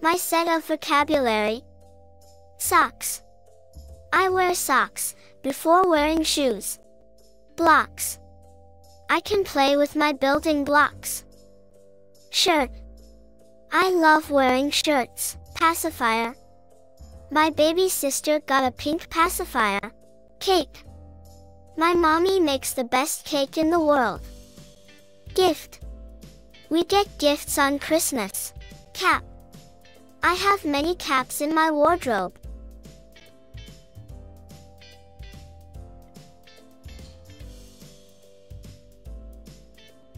My set of vocabulary. Socks. I wear socks before wearing shoes. Blocks. I can play with my building blocks. Shirt. I love wearing shirts. Pacifier. My baby sister got a pink pacifier. Cake. My mommy makes the best cake in the world. Gift. We get gifts on Christmas. Cap. I have many caps in my wardrobe.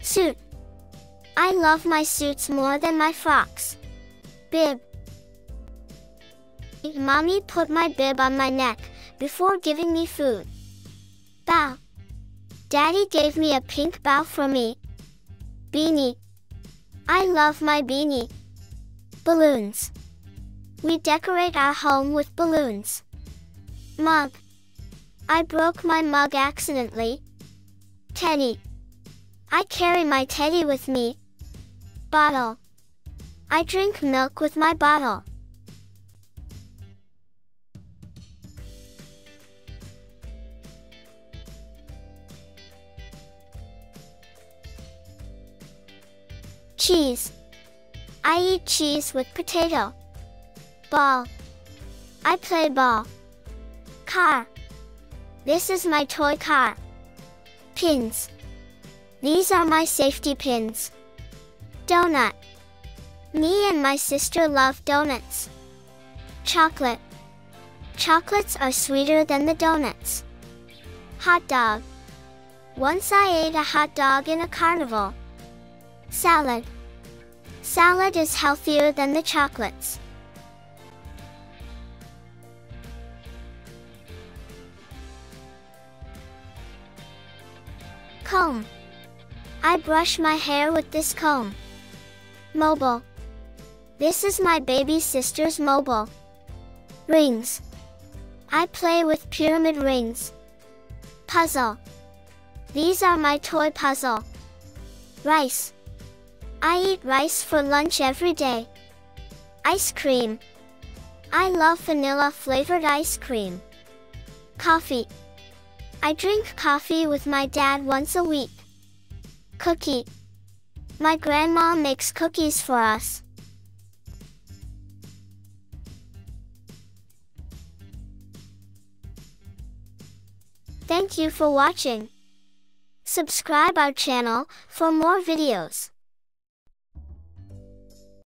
Suit. I love my suits more than my frocks. Bib. Mommy put my bib on my neck before giving me food. Bow. Daddy gave me a pink bow for me. Beanie. I love my beanie. Balloons. We decorate our home with balloons. Mug. I broke my mug accidentally. Teddy. I carry my teddy with me. Bottle. I drink milk with my bottle. Cheese. I eat cheese with potato. Ball. I play ball. Car. This is my toy car. Pins. These are my safety pins. Donut. Me and my sister love donuts. Chocolate. Chocolates are sweeter than the donuts. Hot dog. Once I ate a hot dog in a carnival. Salad. Salad is healthier than the chocolates. Comb. I brush my hair with this comb. Mobile. This is my baby sister's mobile. Rings. I play with pyramid rings. Puzzle. These are my toy puzzle. Rice. I eat rice for lunch every day. Ice cream. I love vanilla flavored ice cream. Coffee. I drink coffee with my dad once a week. Cookie. My grandma makes cookies for us. Thank you for watching. Subscribe our channel for more videos.